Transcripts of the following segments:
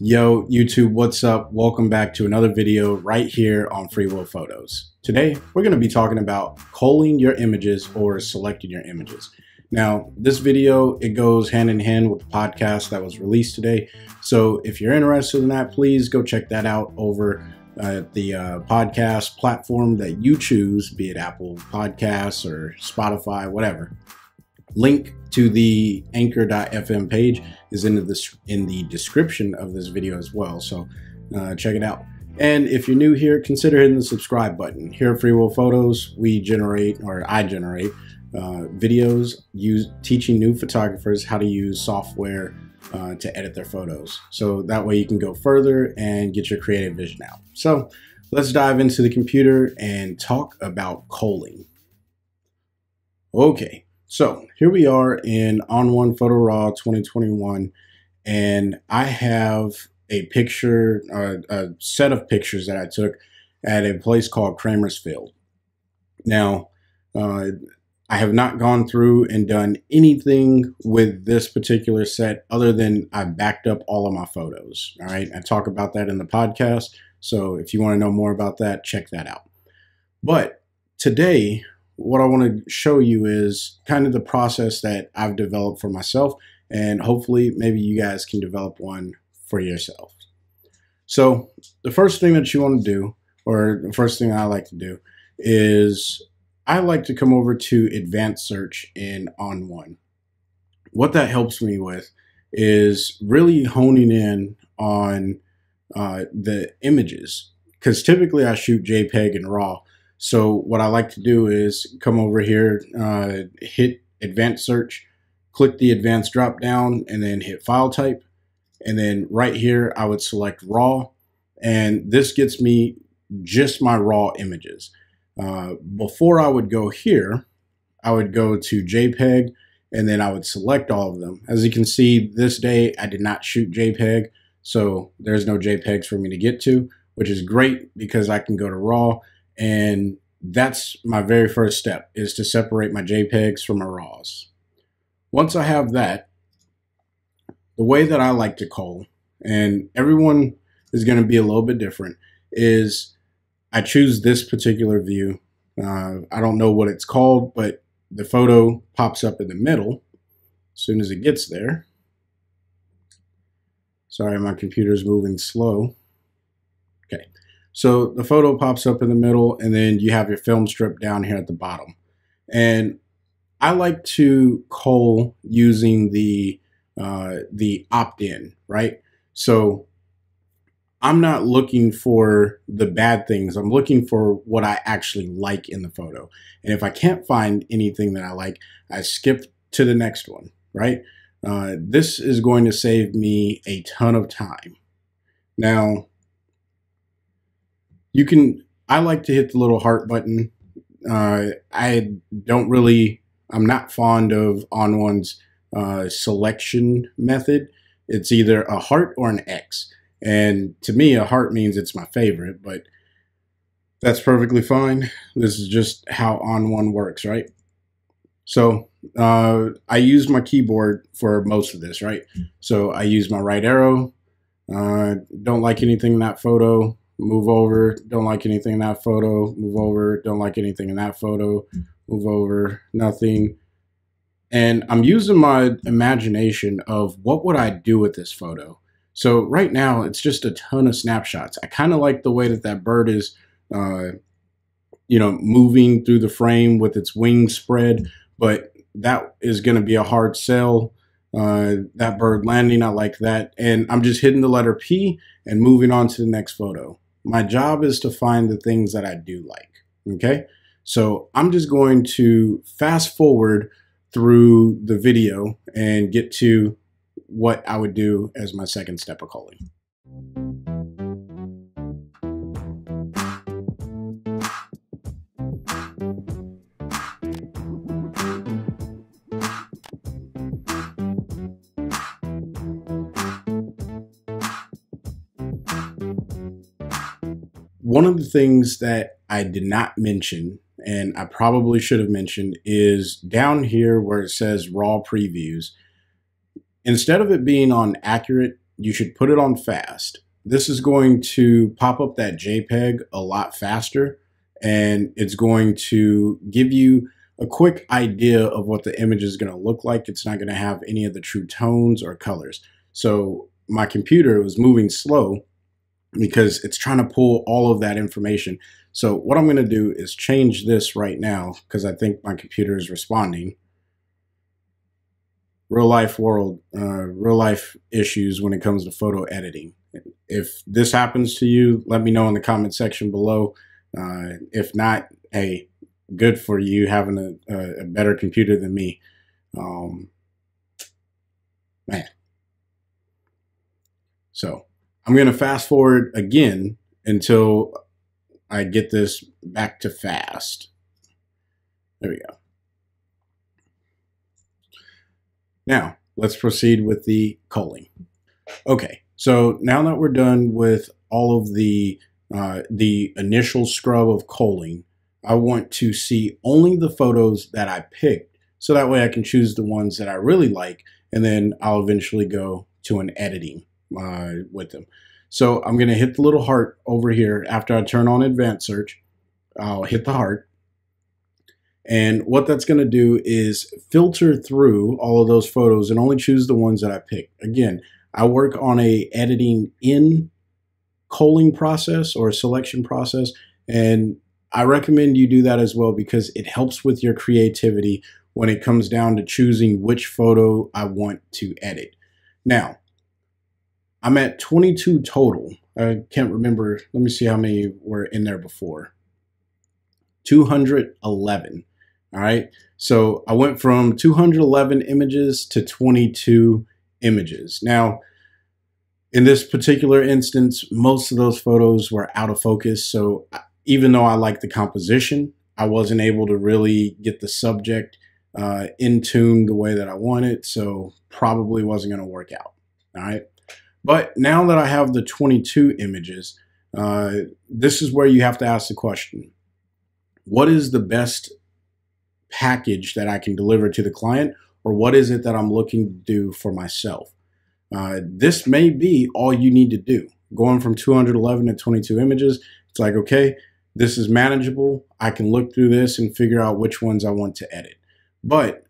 Yo, YouTube, what's up? Welcome back to another video right here on Free Will Photos. Today, we're going to be talking about culling your images or selecting your images. Now, this video, it goes hand in hand with the podcast that was released today. So if you're interested in that, please go check that out over uh, the uh, podcast platform that you choose, be it Apple Podcasts or Spotify, whatever. Link to the anchor.fm page is in the, in the description of this video as well. So uh, check it out. And if you're new here, consider hitting the subscribe button. Here at Free Will Photos, we generate, or I generate, uh, videos use, teaching new photographers how to use software uh, to edit their photos. So that way you can go further and get your creative vision out. So let's dive into the computer and talk about culling. Okay, so here we are in ON1 Photo Raw 2021, and I have a picture, uh, a set of pictures that I took at a place called Creamer's Field. Now, uh, I have not gone through and done anything with this particular set other than I backed up all of my photos. All right, I talk about that in the podcast. So if you want to know more about that, check that out. But today, what I want to show you is kind of the process that I've developed for myself, and hopefully, maybe you guys can develop one for yourself. So, the first thing that you want to do, or the first thing I like to do, is I like to come over to advanced search in ON1. What that helps me with is really honing in on uh, the images because typically I shoot JPEG and RAW so what I like to do is come over here, uh, hit advanced search, click the advanced drop down and then hit file type. And then right here, I would select raw and this gets me just my raw images. Uh, before I would go here, I would go to JPEG and then I would select all of them. As you can see, this day I did not shoot JPEG, so there's no JPEGs for me to get to, which is great because I can go to RAW and that's my very first step is to separate my JPEGs from my RAWs. Once I have that, the way that I like to cull, and everyone is going to be a little bit different, is I choose this particular view. Uh, I don't know what it's called, but the photo pops up in the middle as soon as it gets there. Sorry, my computer's moving slow. Okay. So the photo pops up in the middle and then you have your film strip down here at the bottom. And I like to cull using the uh, the opt-in, right? So I'm not looking for the bad things. I'm looking for what I actually like in the photo. And if I can't find anything that I like, I skip to the next one, right? Uh, this is going to save me a ton of time. Now, you can i like to hit the little heart button. Uh, i don't really i'm not fond of ON1's uh, selection method. It's either a heart or an x. And to me a heart means it's my favorite but that's perfectly fine. This is just how ON1 works right? So uh, i use my keyboard for most of this right? So i use my right arrow. Uh, don't like anything in that photo move over, don't like anything in that photo, move over, don't like anything in that photo, move over, nothing. And I'm using my imagination of what would I do with this photo. So right now it's just a ton of snapshots. I kind of like the way that that bird is, uh, you know, moving through the frame with its wings spread, but that is going to be a hard sell. Uh, that bird landing, I like that. And I'm just hitting the letter P and moving on to the next photo. My job is to find the things that I do like. Okay. So I'm just going to fast forward through the video and get to what I would do as my second step of culling. Things that I did not mention, and I probably should have mentioned, is down here where it says raw previews. Instead of it being on accurate, you should put it on fast. This is going to pop up that JPEG a lot faster and it's going to give you a quick idea of what the image is going to look like. It's not going to have any of the true tones or colors. So my computer was moving slow because it's trying to pull all of that information. So what I'm going to do is change this right now because I think my computer is responding. Real life world, uh, real life issues when it comes to photo editing. If this happens to you, let me know in the comment section below. Uh, if not, hey, good for you having a, a, better computer than me. Um, man. So I'm going to fast forward again until I get this back to fast. There we go. Now, let's proceed with the culling. Okay, so now that we're done with all of the uh, the initial scrub of culling, I want to see only the photos that I picked so that way I can choose the ones that I really like and then I'll eventually go to an editing uh, with them. So I'm going to hit the little heart over here after I turn on advanced search. I'll hit the heart. And what that's going to do is filter through all of those photos and only choose the ones that I pick. Again, I work on a editing in culling process or selection process. And I recommend you do that as well because it helps with your creativity when it comes down to choosing which photo I want to edit. Now, I'm at 22 total. I can't remember. Let me see how many were in there before. 211. All right. So I went from 211 images to 22 images. Now, in this particular instance, most of those photos were out of focus. So even though I like the composition, I wasn't able to really get the subject uh, in tune the way that I wanted. So probably wasn't going to work out. All right. But now that I have the 22 images, uh, this is where you have to ask the question what is the best package that I can deliver to the client, or what is it that I'm looking to do for myself? Uh, this may be all you need to do. Going from 211 to 22 images, it's like, okay, this is manageable. I can look through this and figure out which ones I want to edit. But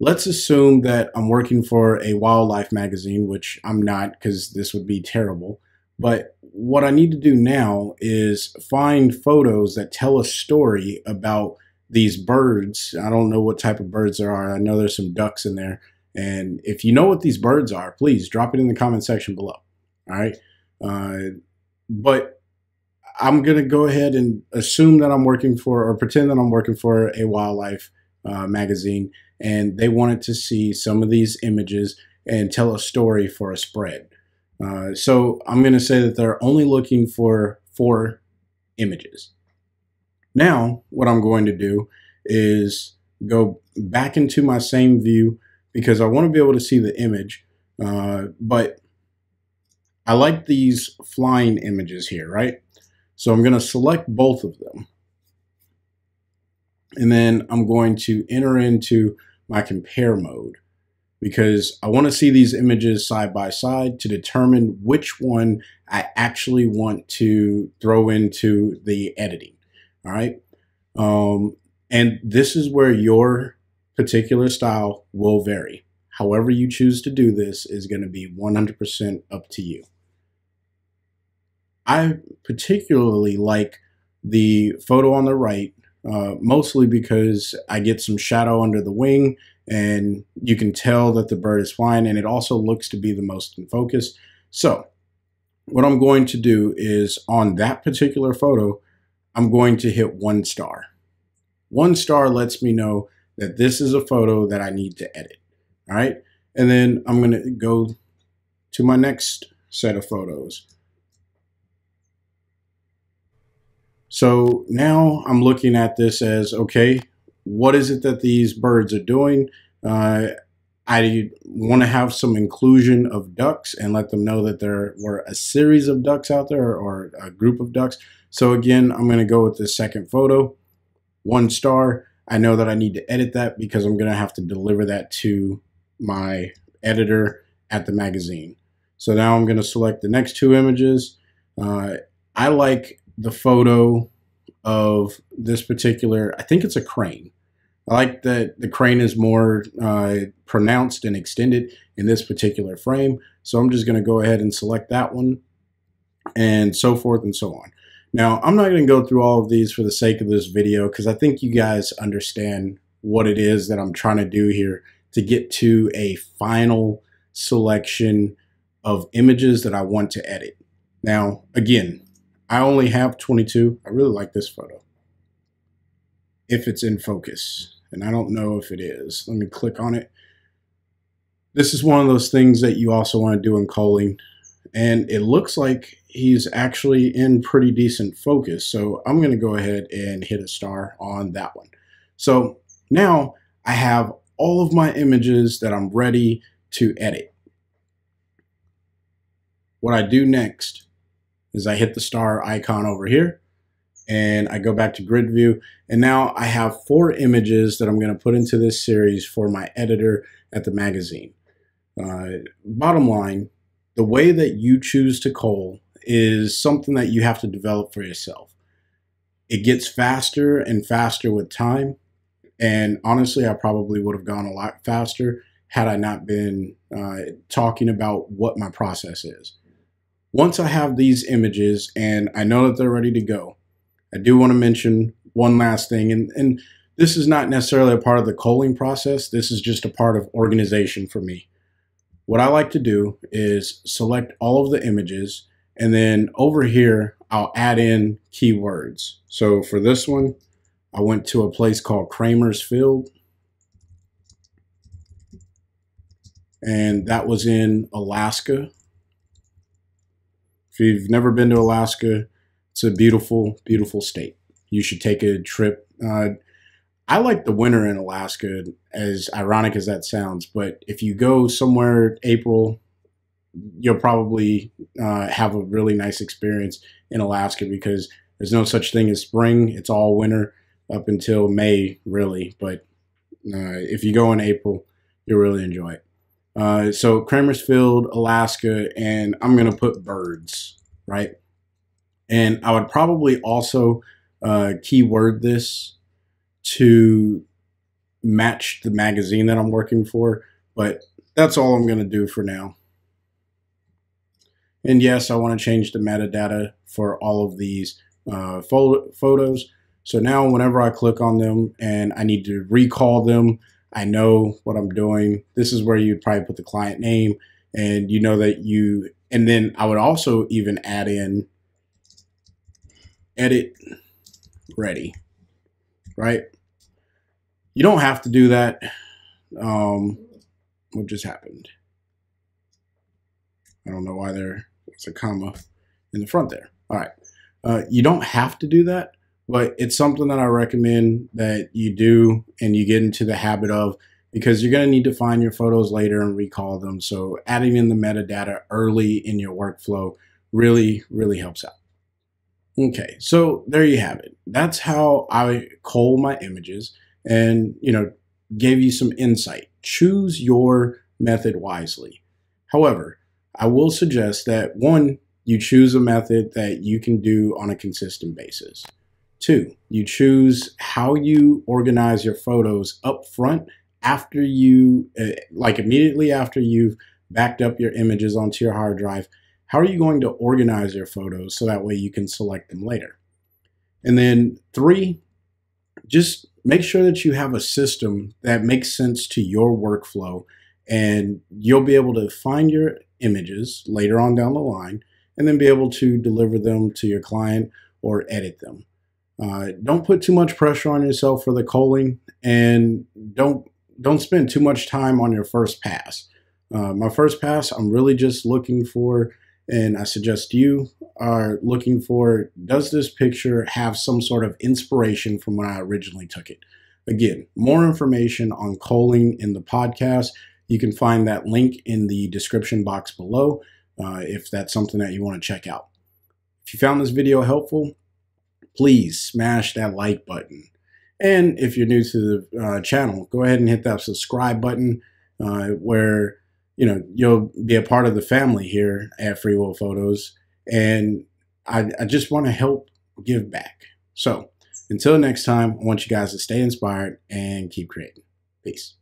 let's assume that I'm working for a wildlife magazine, which I'm not because this would be terrible. But what I need to do now is find photos that tell a story about these birds. I don't know what type of birds there are. I know there's some ducks in there. And if you know what these birds are, please drop it in the comment section below. All right. Uh, but I'm going to go ahead and assume that I'm working for, or pretend that I'm working for a wildlife uh, magazine, and they wanted to see some of these images and tell a story for a spread. Uh, so I'm going to say that they're only looking for four images. Now, what I'm going to do is go back into my same view because I want to be able to see the image, uh, but I like these flying images here, right? So I'm going to select both of them. And then I'm going to enter into my compare mode because I want to see these images side by side to determine which one I actually want to throw into the editing. All right. Um, and this is where your particular style will vary. However you choose to do this is going to be 100% up to you. I particularly like the photo on the right, uh, mostly because I get some shadow under the wing and you can tell that the bird is flying and it also looks to be the most in focus. So what I'm going to do is on that particular photo, I'm going to hit one star. One star lets me know that this is a photo that I need to edit. All right. And then I'm going to go to my next set of photos. So now I'm looking at this as okay, what is it that these birds are doing? Uh, I want to have some inclusion of ducks and let them know that there were a series of ducks out there or a group of ducks. So again, I'm going to go with the second photo, one star. I know that I need to edit that because I'm going to have to deliver that to my editor at the magazine. So now I'm going to select the next two images. Uh, I like the photo of this particular, I think it's a crane. I like that the crane is more uh, pronounced and extended in this particular frame. So I'm just going to go ahead and select that one and so forth and so on. Now, I'm not going to go through all of these for the sake of this video because I think you guys understand what it is that I'm trying to do here to get to a final selection of images that I want to edit. Now, again, I only have 22. I really like this photo. If it's in focus, and I don't know if it is. Let me click on it. This is one of those things that you also want to do in culling. And it looks like he's actually in pretty decent focus. So I'm going to go ahead and hit a star on that one. So now I have all of my images that I'm ready to edit. What I do next is I hit the star icon over here and I go back to grid view and now I have four images that I'm going to put into this series for my editor at the magazine. Uh, bottom line, the way that you choose to cull is something that you have to develop for yourself. It gets faster and faster with time. And honestly, I probably would have gone a lot faster had I not been uh, talking about what my process is. Once I have these images and I know that they're ready to go, I do want to mention one last thing, and, and this is not necessarily a part of the culling process. This is just a part of organization for me. What I like to do is select all of the images, and then over here, I'll add in keywords. So for this one, I went to a place called Creamer's Field. And that was in Alaska. If you've never been to Alaska, it's a beautiful, beautiful state. You should take a trip. Uh, I like the winter in Alaska, as ironic as that sounds. But if you go somewhere April, you'll probably uh, have a really nice experience in Alaska because there's no such thing as spring. It's all winter up until May, really. But uh, if you go in April, you'll really enjoy it. Uh, so Creamer's Field, Alaska, and I'm going to put birds, right? And I would probably also uh, keyword this to match the magazine that I'm working for, but that's all I'm going to do for now. And yes, I want to change the metadata for all of these uh, photos. So now whenever I click on them and I need to recall them, I know what I'm doing. This is where you'd probably put the client name and you know that you, and then I would also even add in edit ready, right? You don't have to do that. Um, what just happened? I don't know why there's a comma in the front there. All right. Uh, you don't have to do that, but it's something that I recommend that you do and you get into the habit of because you're going to need to find your photos later and recall them. So adding in the metadata early in your workflow really, really helps out. Okay, so there you have it. That's how I cull my images and, you know, gave you some insight. Choose your method wisely. However, I will suggest that one, you choose a method that you can do on a consistent basis. Two, you choose how you organize your photos up front after you, uh, like immediately after you've backed up your images onto your hard drive how are you going to organize your photos so that way you can select them later? And then three, just make sure that you have a system that makes sense to your workflow and you'll be able to find your images later on down the line and then be able to deliver them to your client or edit them. Uh, don't put too much pressure on yourself for the culling and don't don't spend too much time on your first pass. Uh, my first pass, I'm really just looking for and I suggest you are looking for does this picture have some sort of inspiration from when I originally took it? Again, more information on culling in the podcast. You can find that link in the description box below uh, if that's something that you want to check out. If you found this video helpful, please smash that like button. And if you're new to the uh, channel, go ahead and hit that subscribe button uh, where you know, you'll be a part of the family here at Free Will Photos. And I, I just want to help give back. So until next time, I want you guys to stay inspired and keep creating. Peace.